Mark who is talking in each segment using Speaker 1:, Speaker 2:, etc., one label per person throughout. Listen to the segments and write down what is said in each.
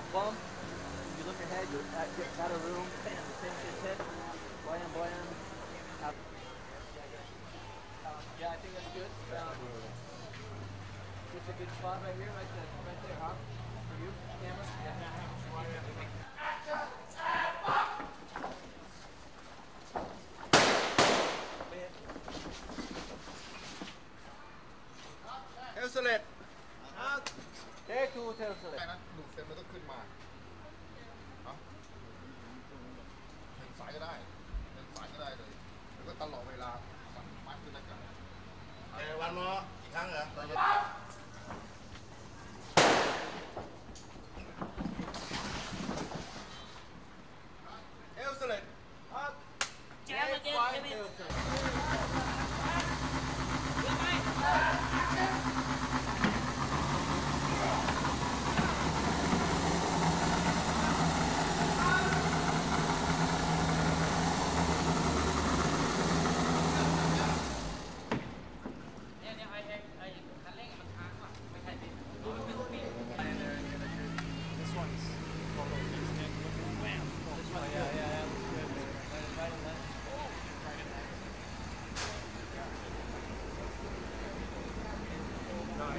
Speaker 1: a bump. You look ahead, you're at, get out of room, bam, the hit, blam, blam. Yeah, I think that's good. Um, a good spot right here, right there, right there huh? For you, camera?
Speaker 2: Yeah. Excellent.
Speaker 1: Take two, tell us
Speaker 2: ใช่นะหนุกเสร็จมันก็ขึ้นมาเอาหนึ่งสายก็ได้หนึ่งสายก็ได้เลย แล้วก็ตลอดเวลาสั่นไม้ขึ้นแล้วกัน
Speaker 3: เออวันมออีกครั้งเหรอตอนเย็น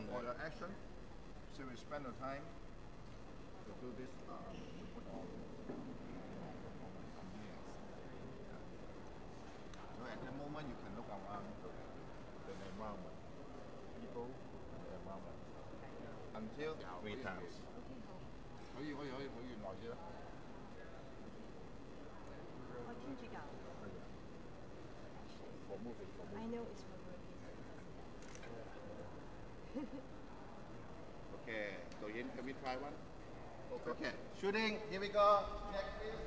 Speaker 1: Yeah,
Speaker 2: for the action so we spend the time to do this uh, to put on on here so at the moment you can look around the, the environment people and the environment until three times 可以可以可以可以耐啲啦
Speaker 4: What can you go?
Speaker 2: for moving for
Speaker 4: I
Speaker 2: moving
Speaker 4: know it's
Speaker 3: we try one? Okay. Shooting. Here we go. Next